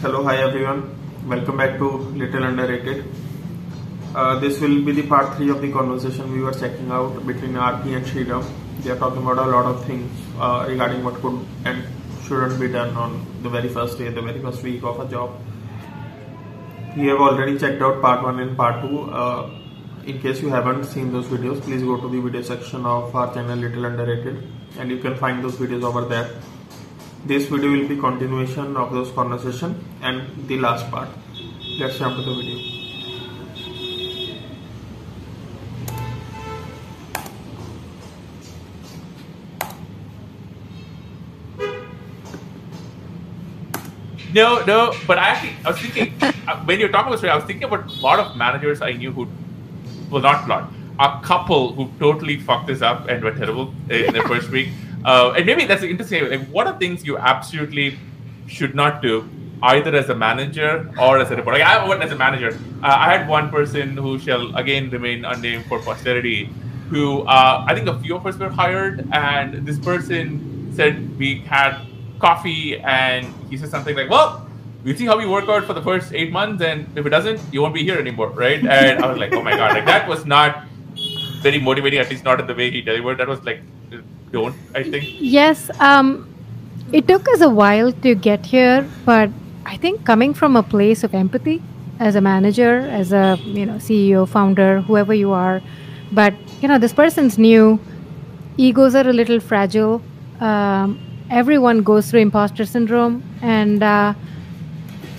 Hello, hi everyone. Welcome back to Little Underrated. Uh, this will be the part three of the conversation we were checking out between Aarthi and Sriram. They are talking about a lot of things uh, regarding what could and shouldn't be done on the very first day, the very first week of a job. We have already checked out part one and part two. Uh, in case you haven't seen those videos, please go to the video section of our channel Little Underrated and you can find those videos over there this video will be continuation of those conversation and the last part let's jump to the video No, no, but I actually, I was thinking, uh, when you're talking about story, I was thinking about a lot of managers I knew who, well, not a lot, a couple who totally fucked this up and were terrible in their first week. Uh, and maybe that's interesting. Like, what are things you absolutely should not do, either as a manager or as a reporter? Like, I as a manager. Uh, I had one person who shall again remain unnamed for posterity, who uh, I think a few of us were hired, and this person said we had coffee, and he said something like, "Well." We'll see how we work out for the first eight months, and if it doesn't, you won't be here anymore, right? And I was like, "Oh my god!" Like that was not very motivating, at least not in the way he delivered. That was like, don't I think? Yes. Um, it took us a while to get here, but I think coming from a place of empathy as a manager, as a you know CEO, founder, whoever you are, but you know this person's new. Egos are a little fragile. Um, everyone goes through imposter syndrome, and uh,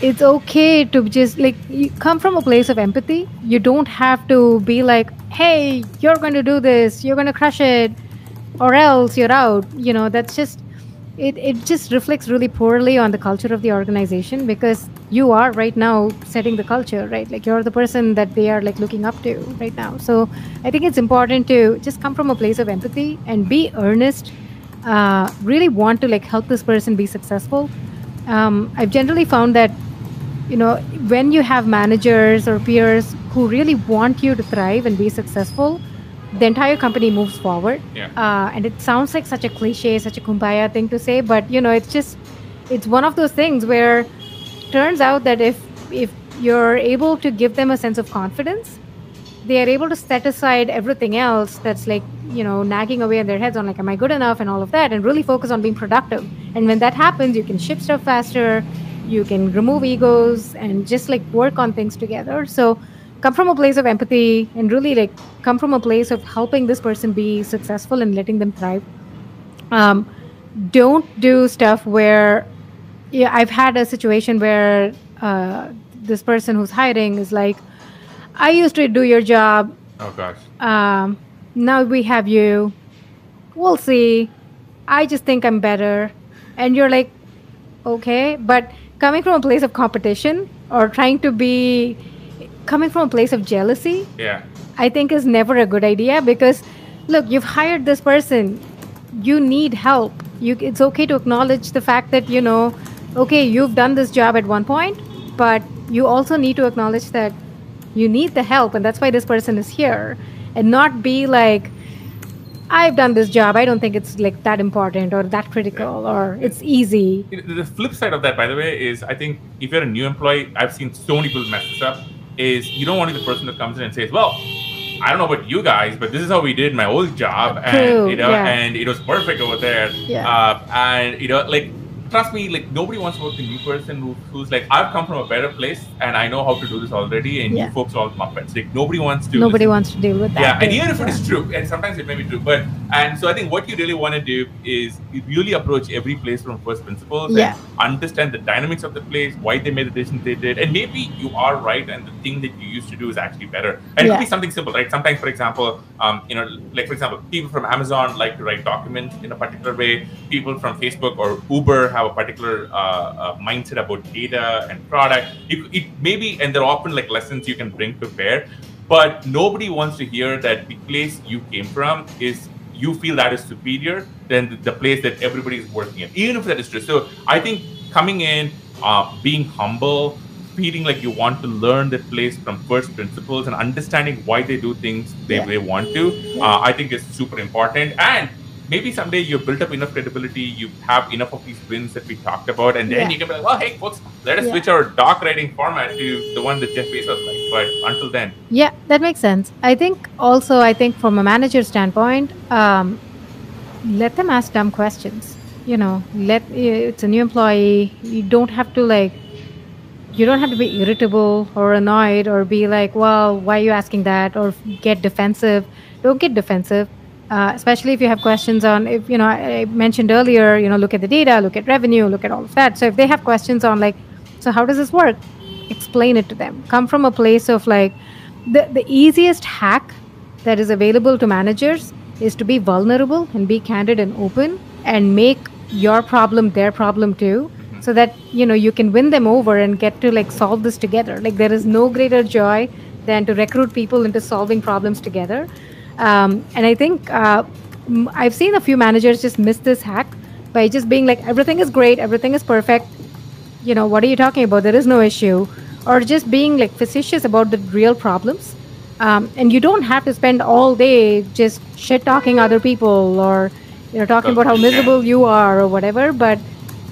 it's okay to just like you come from a place of empathy. You don't have to be like, "Hey, you're going to do this. You're going to crush it." Or else you're out you know that's just it, it just reflects really poorly on the culture of the organization because you are right now setting the culture right? Like you're the person that they are like looking up to right now. So i think it's important to just come from a place of empathy and be earnest uh, really want to like help this person be successful. Um, i've generally found that you know when you have managers or peers who really want you to thrive and be successful the entire company moves forward. Yeah. Uh, and it sounds like such a cliche, such a kumbaya thing to say, but you know, it's just it's one of those things where turns out that if if you're able to give them a sense of confidence, they are able to set aside everything else that's like you know nagging away in their heads on like am I good enough and all of that, and really focus on being productive. And when that happens, you can ship stuff faster, you can remove egos, and just like work on things together. So come from a place of empathy and really like come from a place of helping this person be successful and letting them thrive. Um, don't do stuff where yeah i've had a situation where uh, this person who's hiring is like i used to do your job. Oh gosh. um, now we have you. We'll see. I just think i'm better. And you're like okay. But coming from a place of competition or trying to be coming from a place of jealousy Yeah. i think is never a good idea because look you've hired this person. You need help. You it's okay to acknowledge the fact that you know okay you've done this job at one point but you also need to acknowledge that you need the help and that's why this person is here. And not be like i've done this job. I don't think it's like that important or that critical or it's easy. The flip side of that, by the way, is I think if you're a new employee, I've seen so many people mess this up. Is you don't want to be the person that comes in and says, "Well, I don't know about you guys, but this is how we did my old job, and True, you know, yeah. and it was perfect over there." Yeah. Uh, and you know, like trust me, like nobody wants to work with a new person who, who's like, "I've come from a better place and I know how to do this already," and Yeah. you folks are all muppets. Like nobody wants to. nobody listen wants to deal with that yeah, and even if it yeah. is true, and sometimes it may be true, but and so I think what you really want to do is really approach every place from first principles Yeah. and understand the dynamics of the place, why they made the decisions they did, and maybe you are right, and the thing that you used to do is actually better. And it Yeah. could be something simple, right? Sometimes, for example, um, you know, like for example, people from Amazon like to write documents in a particular way. People from Facebook or Uber have a particular uh, uh, mindset about data and product. It, it maybe, and there are often like lessons you can bring to bear but nobody wants to hear that the place you came from is you feel that is superior than the, the place that everybody is working in even if that is true so i think coming in uh, being humble feeling like you want to learn the place from first principles and understanding why they do things they, Yeah. they want to uh, i think is super important and maybe someday you've built up enough credibility, you have enough of these wins that we talked about, and then Yeah. you can be like, well, hey, folks, let us Yeah. switch our doc writing format to the one that Jeff Bezos liked. But until then, Yeah, that makes sense. I think also, I think from a manager standpoint, um, let them ask dumb questions. You know, let it's a new employee. You don't have to like, you don't have to be irritable or annoyed or be like, well, why are you asking that or get defensive. Don't get defensive. Uh, especially if you have questions on if you know I I mentioned earlier you know look at the data look at revenue look at all of that. So if they have questions on like so how does this work? Explain it to them. Come from a place of like the, the easiest hack that is available to managers is to be vulnerable and be candid and open and make your problem their problem too so that you know you can win them over and get to like solve this together. Like there is no greater joy than to recruit people into solving problems together um, and i think uh, i've seen a few managers just miss this hack by just being like everything is great everything is perfect you know, what are you talking about? There is no issue. Or just being like facetious about the real problems. Um, and you don't have to spend all day just shit talking other people or, you know, talking about how miserable you are or whatever. But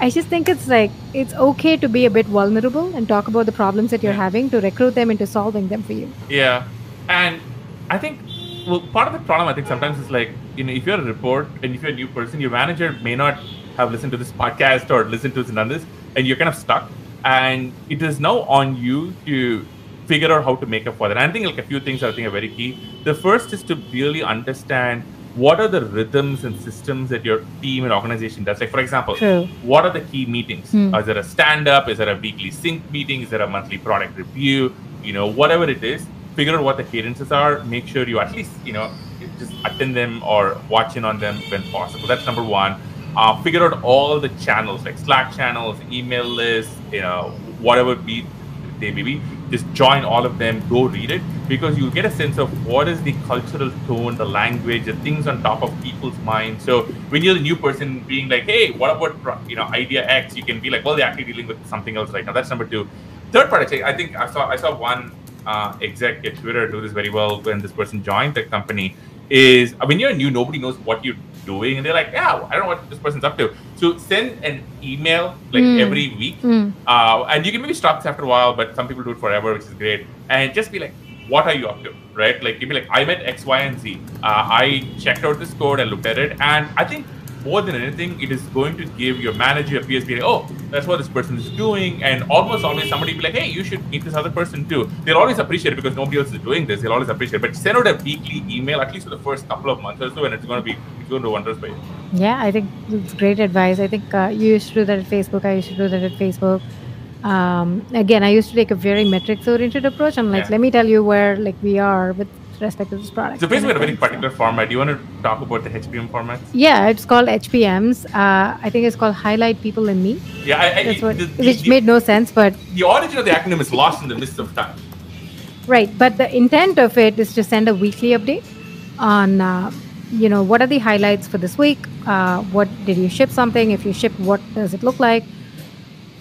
I just think it's like, it's okay to be a bit vulnerable and talk about the problems that you're having to recruit them into solving them for you. Yeah, and I think well, part of the problem I think sometimes is like you know if you're a report and if you're a new person, your manager may not have listened to this podcast or listened to this and done this, and you're kind of stuck. And it is now on you to figure out how to make up for that. And I think like a few things I think are very key. The first is to really understand what are the rhythms and systems that your team and organization does. Like for example, True. what are the key meetings? Hmm. Is there a stand up? Is there a weekly sync meeting? Is there a monthly product review? You know, whatever it is, figure out what the cadences are. Make sure you at least, you know, just attend them or watch in on them when possible. That's number one. Uh, figure out all the channels like Slack channels, email lists, you know, whatever be they may be. Just join all of them, go read it because you'll get a sense of what is the cultural tone, the language, the things on top of people's minds. So when you're the new person being like, hey, what about you know idea X? You can be like, well, they're actually dealing with something else right now. That's number two. Third part, I think I saw I saw one uh, exec at Twitter do this very well when this person joined the company. Is when you're new, nobody knows what you're doing, and they're like, yeah, I don't know what this person's up to. So send an email like Mm. every week Mm. uh, and you can maybe stop this after a while, but some people do it forever, which is great. And just be like, what are you up to, right? Like, you'd be like, I met X, Y, and Z. Uh, I checked out this code and looked at it, and I think more than anything, it is going to give your manager, your PSP, like, oh, that's what this person is doing, and almost always somebody will be like, hey, you should meet this other person too. They'll always appreciate it because nobody else is doing this. They'll always appreciate it. But send out a weekly email, at least for the first couple of months or so, and it's going to be it's going to wonders for you. Yeah, I think it's great advice. I think uh, you used to do that at Facebook. I used to do that at Facebook. Um, again, I used to take a very metrics oriented approach. I'm like, Yeah. let me tell you where like we are with respect to this product. So basically, a very thing. So- particular format. Do you want to talk about the HPM formats? Yeah, it's called HPMs. Uh, I think it's called Highlight People in Me. Yeah, I, I, what, the, which the- made no sense, but the origin of the acronym is lost in the midst of time. Right, but the intent of it is to send a weekly update on, uh, you know, what are the highlights for this week? Uh, what did you ship something? If you ship, what does it look like?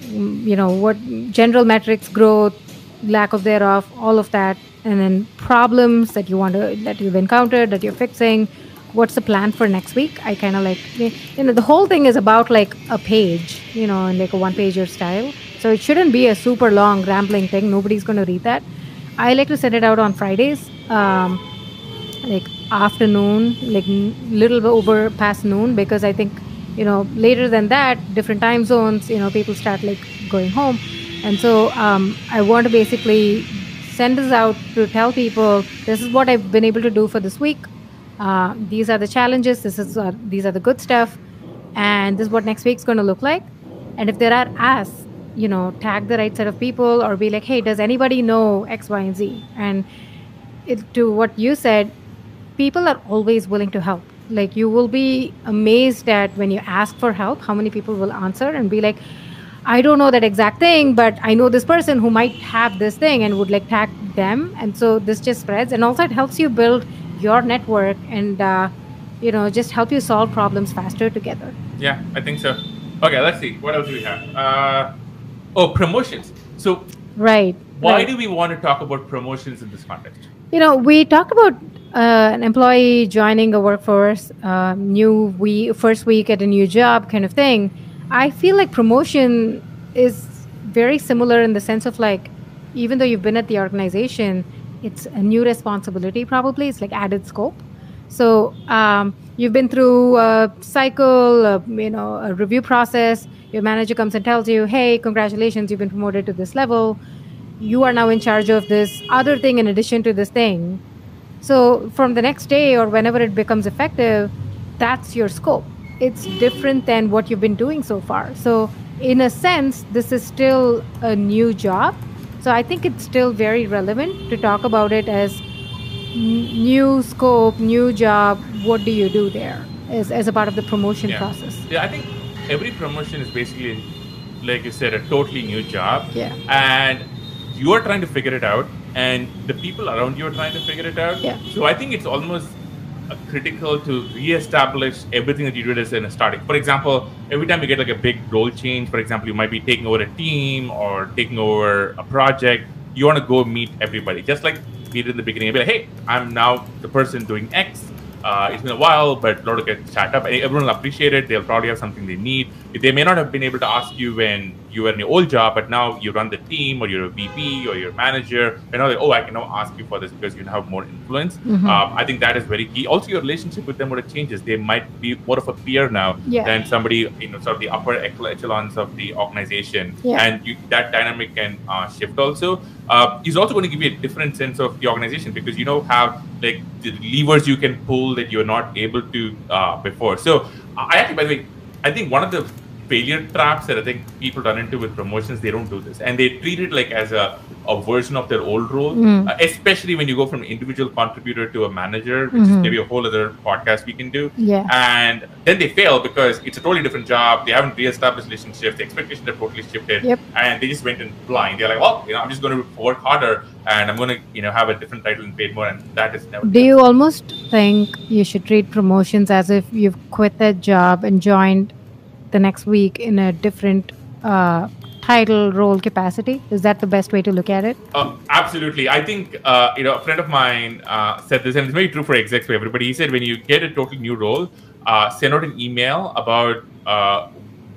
Mm, You know, what general metrics, growth, lack of thereof, all of that, and then problems that you want to that you've encountered that you're fixing. What's the plan for next week? I kind of like, you know, the whole thing is about like a page, you know, in like a one pager style. So it shouldn't be a super long rambling thing. Nobody's going to read that. I like to send it out on Fridays, um, like afternoon, like little over past noon, because I think you know later than that, different time zones, you know, people start like going home, and so um, I want to basically send this out to tell people this is what I've been able to do for this week. Uh, these are the challenges. This is uh, these are the good stuff, and this is what next week's going to look like. And if there are asks, you know, tag the right set of people or be like, hey, does anybody know X, Y, and Z? And it, to what you said, people are always willing to help. Like you will be amazed at when you ask for help, how many people will answer and be like, I don't know that exact thing, but I know this person who might have this thing and would like tag them. And so this just spreads. And also it helps you build your network and, uh, you know, just help you solve problems faster together. Yeah, I think so. Okay, let's see. What else do we have? Uh, oh, promotions. So, Right. why right. do we want to talk about promotions in this context? You know, we talk about uh, an employee joining a workforce, uh, new we first week at a new job kind of thing. I feel like promotion is very similar in the sense of like, even though you've been at the organization, it's a new responsibility. Probably it's like added scope. So um, you've been through a cycle, a, you know, a review process. Your manager comes and tells you, "Hey, congratulations, you've been promoted to this level. You are now in charge of this other thing in addition to this thing." So from the next day or whenever it becomes effective, that's your scope. It's different than what you've been doing so far. So in a sense, this is still a new job. So I think it's still very relevant to talk about it as n- new scope, new job. What do you do there as, as a part of the promotion Yeah. process? Yeah, I think every promotion is basically, like you said, a totally new job. Yeah. And you are trying to figure it out, and the people around you are trying to figure it out. Yeah. So I think it's almost critical to re-establish everything that you did as in a starting. For example, every time you get like a big role change, for example, you might be taking over a team or taking over a project. You want to go meet everybody, just like we did in the beginning. Be like, hey, I'm now the person doing X. Uh, it's been a while, but Lord get chat up. Everyone will appreciate it. They'll probably have something they need. They may not have been able to ask you when you were in your old job, but now you run the team, or you're a VP, or you're a manager. And now, they, oh, I can now ask you for this because you have more influence. Mhm. Um, I think that is very key. Also, your relationship with them would have changes. They might be more of a peer now Yeah. than somebody, you know, sort of the upper echelons of the organization. Yeah. And you, that dynamic can uh, shift also. Uh, is also going to give you a different sense of the organization because you know have like the levers you can pull that you're not able to uh, before. So I actually, by the way, I think one of the failure traps that I think people run into with promotions, they don't do this, and they treat it like as a, a version of their old role. Mm. Uh, especially when you go from individual contributor to a manager, which is Mhm. maybe a whole other podcast we can do Yeah. and then they fail because it's a totally different job. They haven't re-established relationships. The expectations have totally shifted, Yep. and they just went in blind. They're like, "Well, you know, I'm just going to work harder, and I'm going to, you know, have a different title and paid more." And that is never. Do you almost think you should treat promotions as if you've quit that job and joined the next week in a different uh, title, role, capacity? Is that the best way to look at it? Um, absolutely. I think uh, you know a friend of mine uh, said this, and it's very true for execs for everybody. He said when you get a totally new role, uh, send out an email about uh,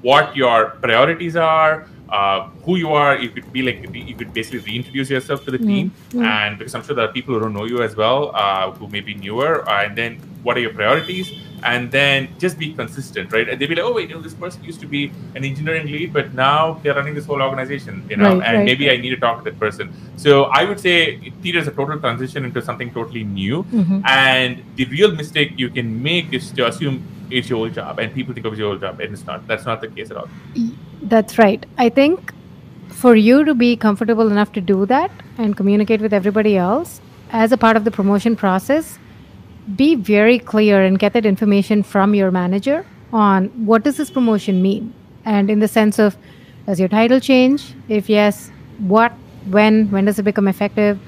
what your priorities are, uh, who you are. You could be like you could basically reintroduce yourself to the team, mm. and because I'm sure there are people who don't know you as well, uh, who may be newer, uh, and then what are your priorities? And then just be consistent, right? And they'd be like, "Oh wait, you know, this person used to be an engineering lead, but now they're running this whole organization, you know, Right, and right. maybe I need to talk to that person." So I would say theater is a total transition into something totally new. Mhm. And the real mistake you can make is to assume it's your old job, and people think of it as your old job, and it's not. That's not the case at all. That's right. I think for you to be comfortable enough to do that and communicate with everybody else as a part of the promotion process, be very clear and get that information from your manager on what does this promotion mean? And in the sense of does your title change? If yes, what, when, when does it become effective?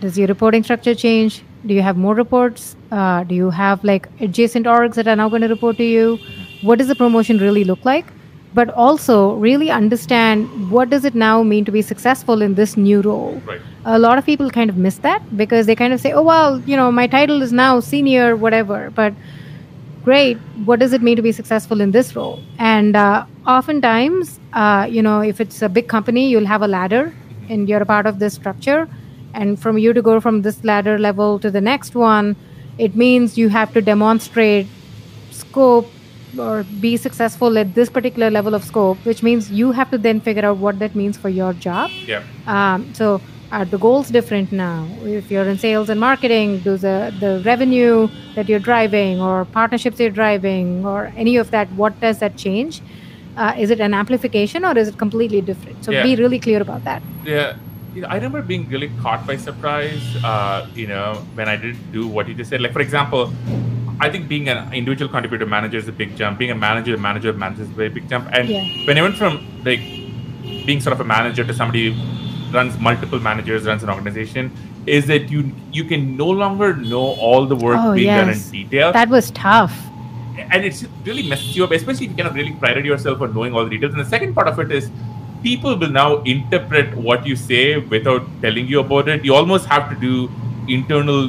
Does your reporting structure change? Do you have more reports? Uh, do you have like adjacent orgs that are now going to report to you? What does the promotion really look like? But also really understand what does it now mean to be successful in this new role Right. a lot of people kind of miss that because they kind of say, oh, well, you know, my title is now senior, whatever. But great, what does it mean to be successful in this role? And uh, oftentimes, uh, you know, if it's a big company, you'll have a ladder and you're a part of this structure. And from you to go from this ladder level to the next one, it means you have to demonstrate scope or be successful at this particular level of scope, which means you have to then figure out what that means for your job. Yeah. Um, so are the goals different now? If you're in sales and marketing, do the, the revenue that you're driving or partnerships you're driving or any of that, what does that change? Uh, is it an amplification or is it completely different? So Yeah. be really clear about that. Yeah. You know, I remember being really caught by surprise, uh, you know, when I didn't do what you just said. Like, for example, I think being an individual contributor manager is a big jump. Being a manager, manager of managers is a very big jump. And Yeah. when I went from like being sort of a manager to somebody who runs multiple managers, runs an organization, is that you you can no longer know all the work Oh, being done in detail That was tough. and it's really messes you up, especially if you cannot really pride yourself on knowing all the details. And the second part of it is people will now interpret what you say without telling you about it. You almost have to do internal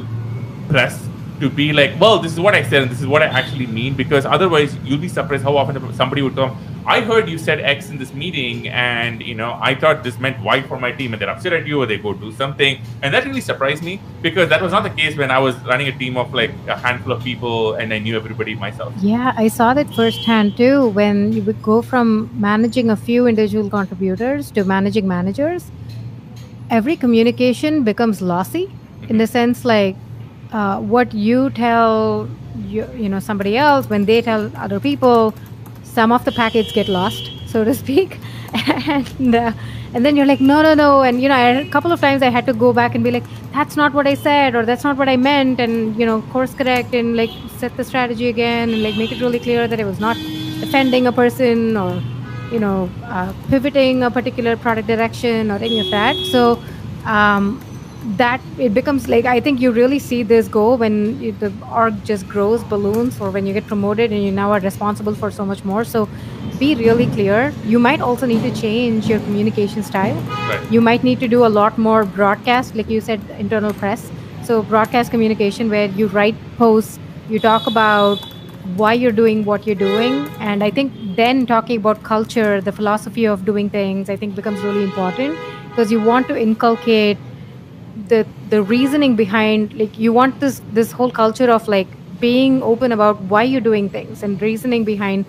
press to be like, well, this is what I said and this is what I actually mean, because otherwise you'll be surprised how often somebody would come, I heard you said X in this meeting, and you know, I thought this meant Y for my team, and they're upset at you, or they go do something, and that really surprised me because that was not the case when I was running a team of like a handful of people, and I knew everybody myself. Yeah, I saw that firsthand too. When you would go from managing a few individual contributors to managing managers, every communication becomes lossy mm-hmm. in the sense like uh, what you tell you, you know somebody else when they tell other people some of the packets get lost, so to speak, and uh, and then you're like, no, no, no, and you know, I, a couple of times I had to go back and be like, that's not what I said, or that's not what I meant, and you know, course correct and like set the strategy again, and like make it really clear that it was not offending a person or you know, uh, pivoting a particular product direction or any of that. So. Um, that it becomes like I think you really see this go when you, the org just grows balloons or when you get promoted and you now are responsible for so much more. So be really clear. You might also need to change your communication style. Right. You might need to do a lot more broadcast, like you said, internal press. So broadcast communication where you write posts, you talk about why you're doing what you're doing, and I think then talking about culture, the philosophy of doing things, I think becomes really important because you want to inculcate the the reasoning behind like you want this this whole culture of like being open about why you're doing things and reasoning behind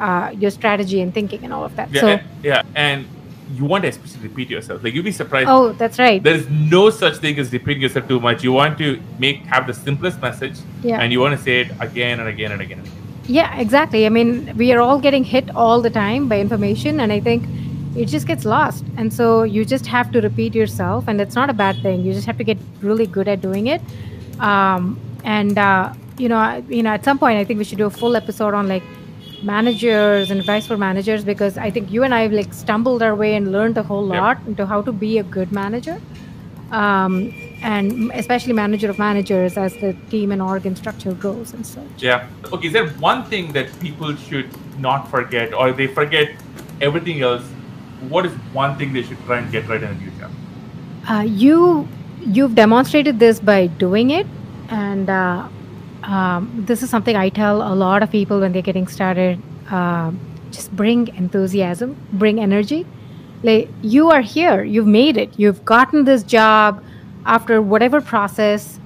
uh, your strategy and thinking and all of that. Yeah, so and, yeah, and you want to especially repeat yourself. Like you'd be surprised. Oh, that's right. There is no such thing as repeating yourself too much. You want to make have the simplest message, yeah. and you want to say it again and again and again. And again. Yeah, exactly. I mean, we are all getting hit all the time by information, and I think it just gets lost. And so you just have to repeat yourself, and it's not a bad thing. You just have to get really good at doing it. Um, and uh, you know, you know, at some point, I think we should do a full episode on like managers and advice for managers because I think you and I have like stumbled our way and learned a whole lot yep. into how to be a good manager. Um, and especially manager of managers as the team and organ structure grows and such. Yeah. Okay. Is there one thing that people should not forget, or they forget everything else what is one thing they should try and get right in a new job? Uh, you you've demonstrated this by doing it, and uh, um, this is something I tell a lot of people when they're getting started. Uh, just bring enthusiasm, bring energy. Like you are here, you've made it, you've gotten this job after whatever process.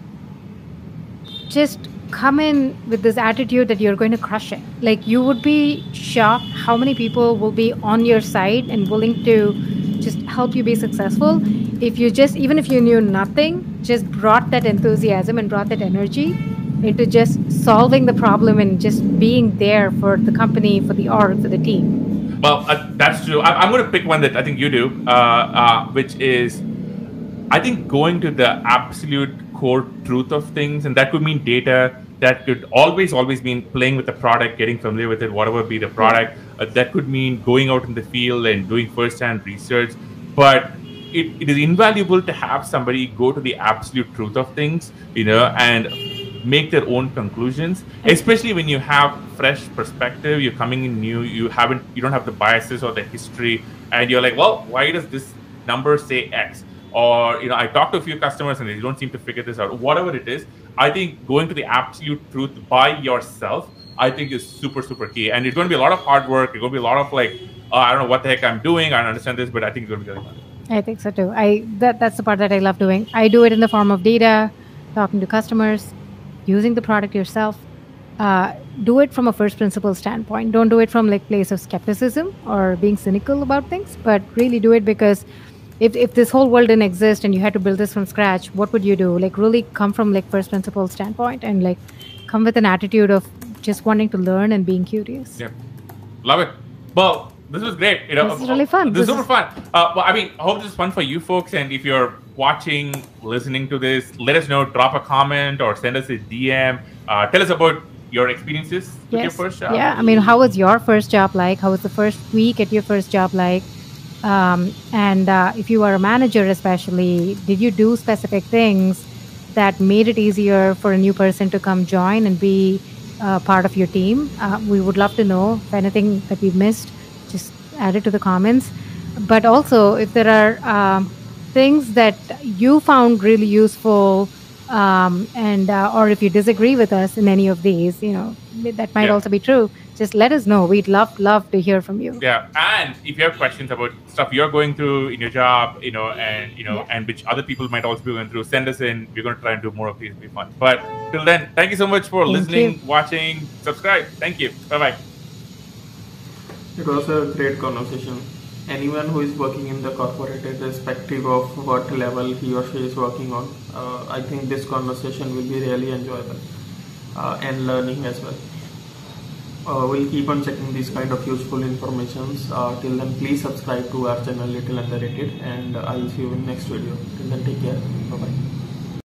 Just come in with this attitude that you're going to crush it. Like you would be shocked how many people will be on your side and willing to just help you be successful if you just even if you knew nothing, just brought that enthusiasm and brought that energy into just solving the problem and just being there for the company, for the org, for the team. Well, uh, that's true. I, am going to pick one that I think you do, uh, uh, which is I think going to the absolute core truth of things, and that could mean data, that could always always mean playing with the product getting familiar with it whatever be the product. Uh, that could mean going out in the field and doing first-hand research. But it, it is invaluable to have somebody go to the absolute truth of things you know and make their own conclusions especially when you have fresh perspective you're coming in new you haven't you don't have the biases or the history and you're like well why does this number say x? Or you know i talked to a few customers and they don't seem to figure this out. Whatever it is I think going to the absolute truth by yourself, I think is super, super key. And it's going to be a lot of hard work. It's going to be a lot of like, oh, I don't know what the heck I'm doing. I don't understand this, but I think it's going to be really fun. I think so too. I that that's the part that I love doing. I do it in the form of data, talking to customers, using the product yourself. Uh, do it from a first principle standpoint. Don't do it from like place of skepticism or being cynical about things, but really do it because if, if this whole world didn't exist and you had to build this from scratch what would you do? Like really come from like first principle standpoint and like come with an attitude of just wanting to learn and being curious. Yeah. Love it. Well this was great. You know this is really fun. This, this is super fun. Uh, well i mean i hope this is fun for you folks. And if you're watching listening to this let us know. Drop a comment or send us a dm uh, tell us about your experiences yes. with your first job. Yeah i mean how was your first job like? How was the first week at your first job like um, and uh, if you are a manager, especially, did you do specific things that made it easier for a new person to come join and be uh, part of your team? Uh, we would love to know if anything that we missed, just add it to the comments. but also if there are um, things that you found really useful um, and uh, or if you disagree with us in any of these you know that might Yeah. also be true just let us know we'd love love to hear from you Yeah, and if you have questions about stuff you're going through in your job, you know, and you know, Yeah. and which other people might also be going through, send us in. We're going to try and do more of these. It'll be fun. But till then, thank you so much for Thank listening, you. watching, subscribe. Thank you. Bye bye. It was a great conversation. Anyone who is working in the corporate, irrespective of what level he or she is working on, uh, I think this conversation will be really enjoyable uh, and learning as well. Uh, we'll keep on checking these kind of useful informations. Uh, till then, please subscribe to our channel Little Underrated, and I'll see you in next video. Till then, take care. Bye bye.